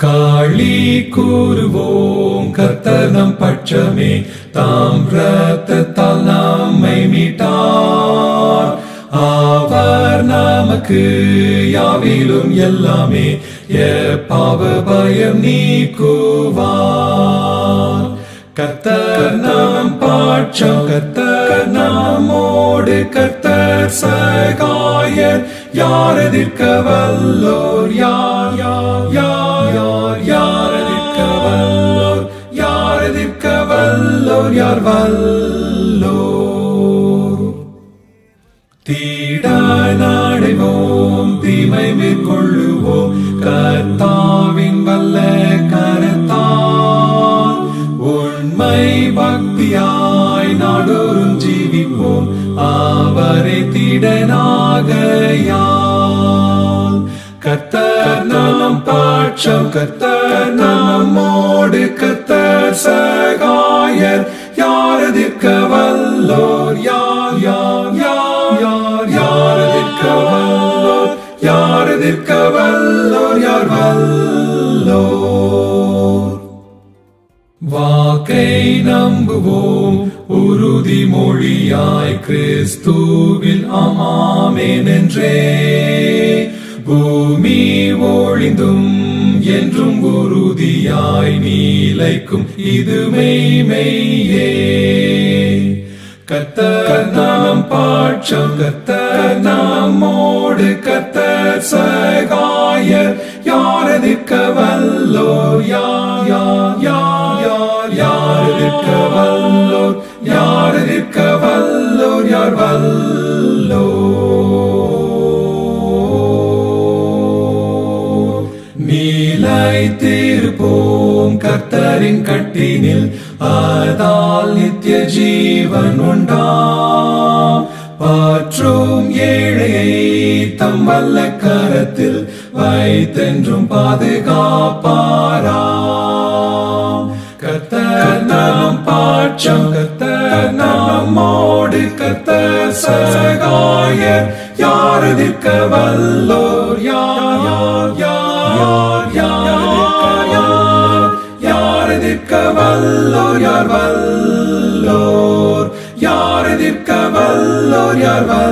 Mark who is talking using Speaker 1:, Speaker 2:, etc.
Speaker 1: காளி கூறுவோம் கத்தனம் பட்சமே. தாம் ரத்தத்தால் நம்மை மீட்டார். அவர் நமக்கு யாவிலும் எல்லாமே. பாவ பயம் நீக்குவார். கத்தர் நாம் பாட்சம் கத்தர் நம்மோடு கத்தர் சகாயர். யார் எதிர்க்க வல்லோர் யார் யார் யார்? யார் வல்லோர் தீடாய் நாடைவோம் தீமை மேற்கொள்ளுவோம். கர்த்தாவின் வல்ல கரத்தால் உண்மை பக்தியாய் நாடோறும் ஜீவிப்போம். அவரை திடனாகையால் கர்த்தர் நாம் பாட்சம் கர்த்தர் யார் யார் யார் யார் யார் எதிர்க்க வல்லோர் யார் எதிர்க்க வல்லோர் யார் வல்லோர் வாக்கை நம்புவோம் உறுதி மொழியாய் கிறிஸ்துவில் அமாமேன் என்றே பூமி ஒழிந்தும் என்றும் உறுதியாய் நீலைக்கும் இது மெய்மெய்யே கத்த நாம் பாட்சம் கத்த நம்மோடு கத்த சகாயர். யார் எதிர்க்க வல்லோர் யார் யார் யார் யார் யார் எதிர்க்க வல்லோர் யார் எதிர்க்க வல்லோர் யார் வல்லோர் நீலைத்திருப்போம் கர்த்தரின் கட்டினில் அதால் நித்திய ஜீவன் உண்டாம். பாற்றும் ஏழையை தம் வல்ல கரத்தில் வைத்தென்றும் பாதுகாப்பாராம். கர்த்தர் நாம் பாட்சம் கர்த்தர் நம்மோடு கர்த்தர் சகாயர். யார் எதிர்க்க வல்லோர் யார் எதிர்க்க வல்லோர் யார் வல்லோர்? யார் எதிர்க்க வல்லோர் யார் வல்லோர்?